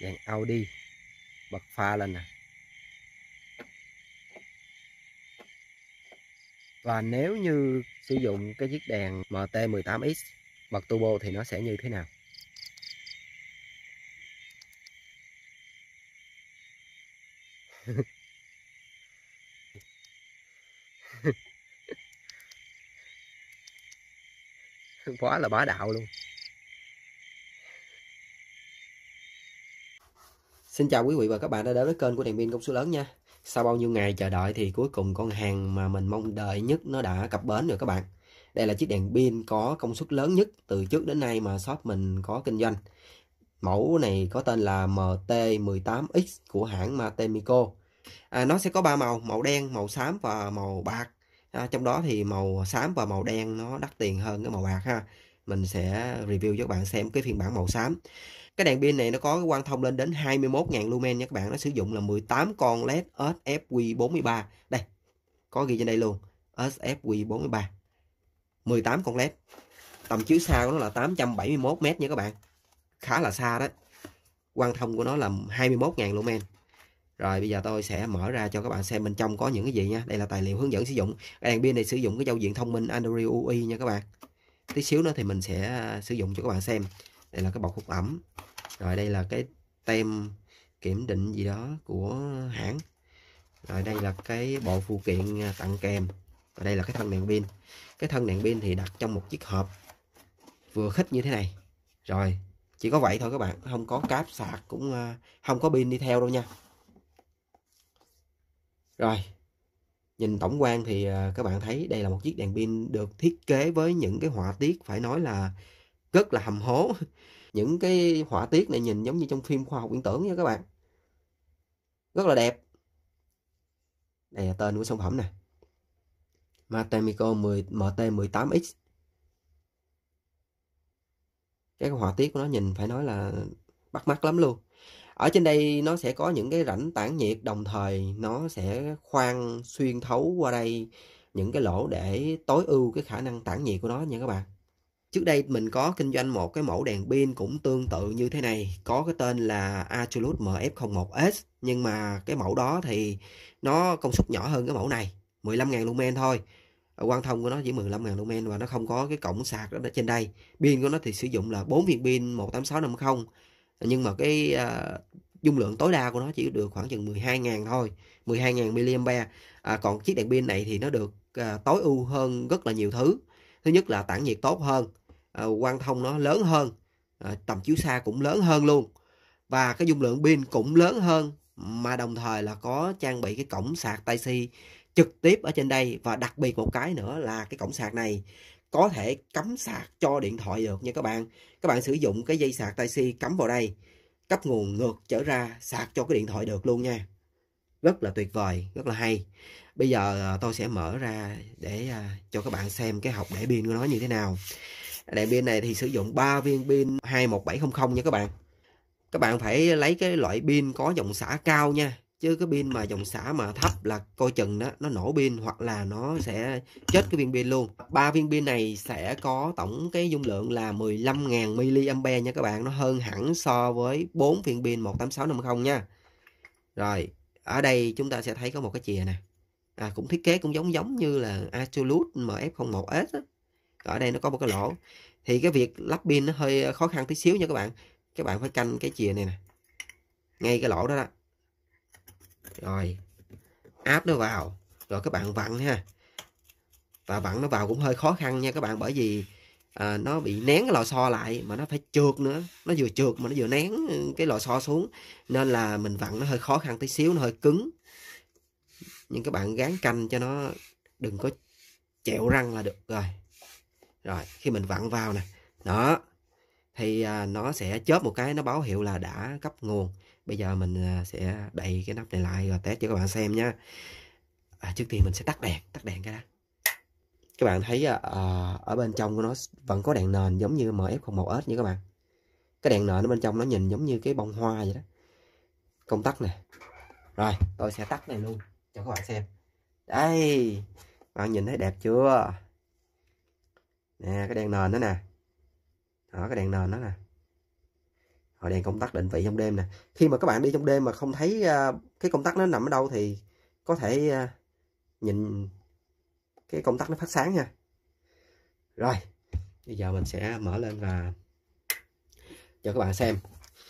đèn Audi. Bật pha lên nè. Và nếu như sử dụng cái chiếc đèn MT18X bật turbo thì nó sẽ như thế nào? Quá là bá đạo luôn. Xin chào quý vị và các bạn đã đến với kênh của đèn pin công suất lớn nha. Sau bao nhiêu ngày chờ đợi thì cuối cùng con hàng mà mình mong đợi nhất nó đã cập bến rồi các bạn. Đây là chiếc đèn pin có công suất lớn nhất từ trước đến nay mà shop mình có kinh doanh. Mẫu này có tên là MT18X của hãng Matemico. À, Nó sẽ có ba màu, màu đen, màu xám và màu bạc. À, Trong đó thì màu xám và màu đen nó đắt tiền hơn cái màu bạc ha. Mình sẽ review cho các bạn xem cái phiên bản màu xám. Cái đèn pin này nó có cái quang thông lên đến 21.000 lumen nha các bạn. Nó sử dụng là 18 con led SFQ43 đây, có ghi trên đây luôn SFQ43 18 con led tầm chiếu xa của nó là 871 m nha các bạn. Khá là xa đó. Quang thông của nó là 21.000 lumen. Rồi, bây giờ tôi sẽ mở ra cho các bạn xem bên trong có những cái gì nha. Đây là tài liệu hướng dẫn sử dụng. Cái đèn pin này sử dụng cái giao diện thông minh Android UI nha các bạn tí xíu nữa thì mình sẽ à, sử dụng cho các bạn xem. Đây là cái bọc hút ẩm. Rồi đây là cái tem kiểm định gì đó của hãng. Rồi đây là cái bộ phụ kiện à, tặng kèm. Và đây là cái thân đèn pin. Cái thân đèn pin thì đặt trong một chiếc hộp vừa khích như thế này. Rồi, chỉ có vậy thôi các bạn. Không có cáp sạc cũng à, không có pin đi theo đâu nha. Rồi nhìn tổng quan thì à, các bạn thấy đây là một chiếc đèn pin được thiết kế với những cái họa tiết phải nói là rất là hầm hố. Những cái họa tiết này nhìn giống như trong phim khoa học viễn tưởng nha các bạn. Rất là đẹp. Đây là tên của sản phẩm nè. Matemico 10 MT18X cái họa tiết của nó nhìn phải nói là bắt mắt lắm luôn ở trên đây nó sẽ có những cái rãnh tản nhiệt đồng thời nó sẽ khoan xuyên thấu qua đây những cái lỗ để tối ưu cái khả năng tản nhiệt của nó nha các bạn Trước đây mình có kinh doanh một cái mẫu đèn pin cũng tương tự như thế này, có cái tên là Absolute MF01S, nhưng mà cái mẫu đó thì nó công suất nhỏ hơn cái mẫu này, 15.000 lumen thôi. Quang thông của nó chỉ 15.000 lumen và nó không có cái cổng sạc đó trên đây. Pin của nó thì sử dụng là 4 viên pin 18650, nhưng mà cái uh, dung lượng tối đa của nó chỉ được khoảng chừng 12.000 thôi, 12.000 mAh. À, còn chiếc đèn pin này thì nó được uh, tối ưu hơn rất là nhiều thứ. Thứ nhất là tản nhiệt tốt hơn à, quang thông nó lớn hơn à, tầm chiếu xa cũng lớn hơn luôn. Và cái dung lượng pin cũng lớn hơn mà đồng thời là có trang bị cái cổng sạc tai C trực tiếp ở trên đây. Và đặc biệt một cái nữa là cái cổng sạc này có thể cắm sạc cho điện thoại được nha các bạn. Các bạn sử dụng cái dây sạc tai C cắm vào đây, cấp nguồn ngược trở ra sạc cho cái điện thoại được luôn nha. Rất là tuyệt vời, rất là hay. Bây giờ à, tôi sẽ mở ra để à, cho các bạn xem cái hộp để pin của nó như thế nào. Đèn pin này thì sử dụng 3 viên pin 21700 nha các bạn. Các bạn phải lấy cái loại pin có dòng xả cao nha chứ cái pin mà dòng xả mà thấp là coi chừng đó nó nổ pin hoặc là nó sẽ chết cái viên pin luôn. Ba viên pin này sẽ có tổng cái dung lượng là 15.000 mAh nha các bạn. Nó hơn hẳn so với 4 viên pin 18650 nha. Rồi ở đây chúng ta sẽ thấy có một cái chìa nè. À, cũng thiết kế cũng giống giống như là Absolute MF01S đó. ở đây nó có một cái lỗ. Thì cái việc lắp pin nó hơi khó khăn tí xíu nha các bạn. Các bạn phải canh cái chìa này nè. Ngay cái lỗ đó đó rồi áp nó vào. Rồi các bạn vặn ha. Và vặn nó vào cũng hơi khó khăn nha các bạn bởi vì à, nó bị nén cái lò xo lại mà nó phải trượt nữa. Nó vừa trượt mà nó vừa nén cái lò xo xuống. Nên là mình vặn nó hơi khó khăn tí xíu nó hơi cứng. Nhưng các bạn gán canh cho nó đừng có chẹo răng là được. Rồi rồi khi mình vặn vào nè. Đó thì à, nó sẽ chớp một cái nó báo hiệu là đã cấp nguồn. Bây giờ mình à, sẽ đậy cái nắp này lại rồi test cho các bạn xem nha. À, trước tiên mình sẽ tắt đèn tắt đèn cái đó các bạn thấy à, à, ở bên trong của nó vẫn có đèn nền giống như MF01S nha các bạn. Cái đèn nền ở bên trong nó nhìn giống như cái bông hoa vậy đó. Công tắc nè. Rồi tôi sẽ tắt này luôn cho các bạn xem. Đây bạn nhìn thấy đẹp chưa? Nè cái đèn nền đó nè đó cái đèn nền đó nè. Rồi đèn công tắc định vị trong đêm nè. Khi mà các bạn đi trong đêm mà không thấy uh, cái công tắc nó nằm ở đâu thì có thể uh, nhìn cái công tắc nó phát sáng nha. Rồi bây giờ mình sẽ mở lên và cho các bạn xem.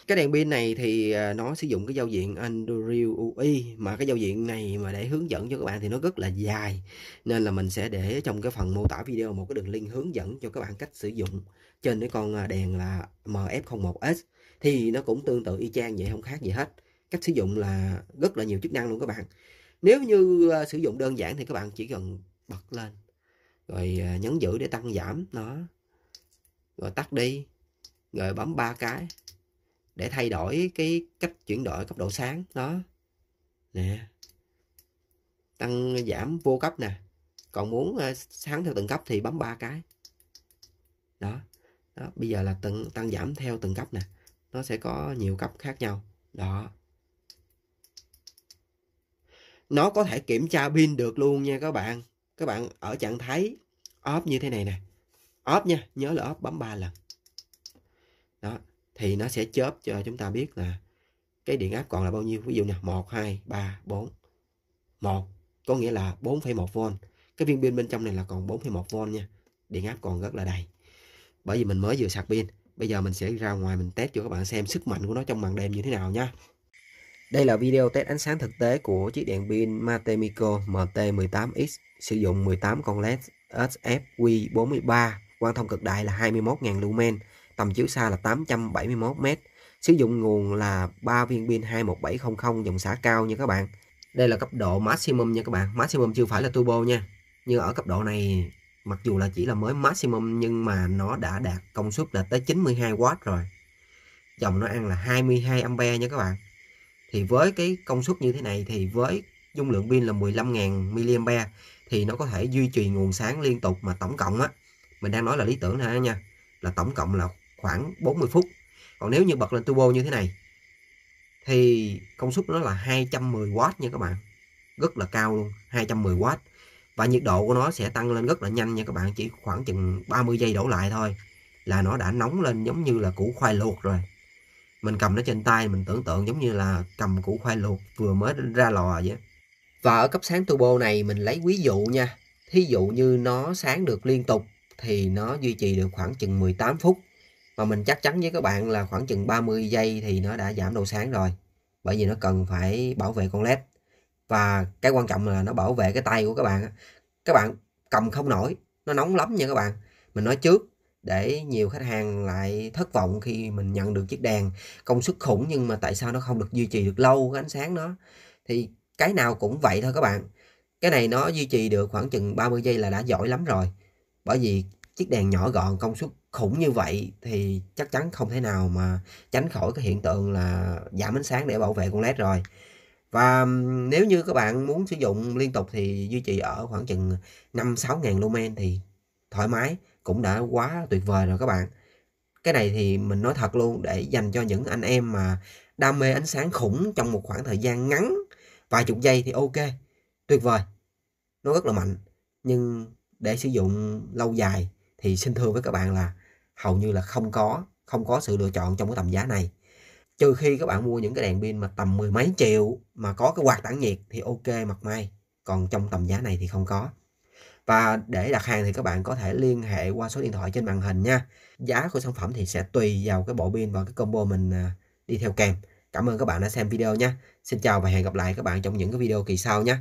Cái đèn pin này thì à, nó sử dụng cái giao diện Android UI mà cái giao diện này mà để hướng dẫn cho các bạn thì nó rất là dài. Nên là mình sẽ để trong cái phần mô tả video một cái đường link hướng dẫn cho các bạn cách sử dụng trên cái con à, đèn là MF01S thì nó cũng tương tự y chang vậy, không khác gì hết. Cách sử dụng là rất là nhiều chức năng luôn các bạn. Nếu như à, sử dụng đơn giản thì các bạn chỉ cần bật lên, rồi à, nhấn giữ để tăng giảm nó, rồi tắt đi, rồi bấm ba cái để thay đổi cái cách chuyển đổi cấp độ sáng, đó. Nè, tăng giảm vô cấp nè. Còn muốn sáng theo từng cấp thì bấm ba cái, đó đó bây giờ là từng tăng giảm theo từng cấp nè. Nó sẽ có nhiều cấp khác nhau. Đó. Nó có thể kiểm tra pin được luôn nha các bạn. Các bạn ở trạng thái off như thế này nè. Off nha nhớ là off bấm 3 lần. Đó thì nó sẽ chớp cho chúng ta biết là cái điện áp còn là bao nhiêu. Ví dụ nè 1 2 3 4 1 có nghĩa là 4,1V cái viên pin bên trong này là còn 4,1V nha. Điện áp còn rất là đầy bởi vì mình mới vừa sạc pin bây giờ mình sẽ ra ngoài mình test cho các bạn xem sức mạnh của nó trong màn đêm như thế nào nha đây là video test ánh sáng thực tế của chiếc đèn pin Matemico MT18X sử dụng 18 con led SFQ43 quang thông cực đại là 21.000 lumen, tầm chiếu xa là 871 m. Sử dụng nguồn là 3 viên pin 21700 dòng xả cao nha các bạn. Đây là cấp độ maximum nha các bạn. Maximum chưa phải là turbo nha. Nhưng ở cấp độ này mặc dù là chỉ là mới maximum, nhưng mà nó đã đạt công suất là tới 92W rồi. Dòng nó ăn là 22 A nha các bạn. Thì với cái công suất như thế này thì với dung lượng pin là 15.000 mAh thì nó có thể duy trì nguồn sáng liên tục mà tổng cộng á, mình đang nói là lý tưởng thôi nha, là tổng cộng là khoảng 40 phút còn nếu như bật lên turbo như thế này thì công suất nó là 210W nha các bạn rất là cao luôn 210W và nhiệt độ của nó sẽ tăng lên rất là nhanh nha các bạn, chỉ khoảng chừng 30 giây đổ lại thôi là nó đã nóng lên giống như là củ khoai luộc rồi. Mình cầm nó trên tay, mình tưởng tượng giống như là cầm củ khoai luộc vừa mới ra lò vậy. Và ở cấp sáng turbo này mình lấy ví dụ nha, thí dụ như nó sáng được liên tục thì nó duy trì được khoảng chừng 18 phút. Mà mình chắc chắn với các bạn là khoảng chừng 30 giây thì nó đã giảm độ sáng rồi, bởi vì nó cần phải bảo vệ con led và cái quan trọng là nó bảo vệ cái tay của các bạn các bạn cầm không nổi, nó nóng lắm nha các bạn. Mình nói trước, để nhiều khách hàng lại thất vọng khi mình nhận được chiếc đèn công suất khủng nhưng mà tại sao nó không được duy trì được lâu cái ánh sáng đó? Thì cái nào cũng vậy thôi các bạn. Cái này nó duy trì được khoảng chừng 30 giây là đã giỏi lắm rồi. Bởi vì chiếc đèn nhỏ gọn, công suất khủng như vậy thì chắc chắn không thể nào mà tránh khỏi cái hiện tượng là giảm ánh sáng để bảo vệ con led rồi và nếu như các bạn muốn sử dụng liên tục thì duy trì ở khoảng chừng 5-6 ngàn lumen thì thoải mái, cũng đã quá tuyệt vời rồi các bạn. Cái này thì mình nói thật luôn, để dành cho những anh em mà đam mê ánh sáng khủng trong một khoảng thời gian ngắn, vài chục giây thì ok, tuyệt vời. Nó rất là mạnh, nhưng để sử dụng lâu dài thì xin thưa với các bạn là hầu như là không có không có sự lựa chọn trong cái tầm giá này trừ khi các bạn mua những cái đèn pin mà tầm mười mấy triệu mà có cái quạt tản nhiệt thì ok mặt may. Còn trong tầm giá này thì không có. Và để đặt hàng thì các bạn có thể liên hệ qua số điện thoại trên màn hình nha. Giá của sản phẩm thì sẽ tùy vào cái bộ pin và cái combo mình à, đi theo kèm. Cảm ơn các bạn đã xem video nhé xin chào và hẹn gặp lại các bạn trong những cái video kỳ sau nhé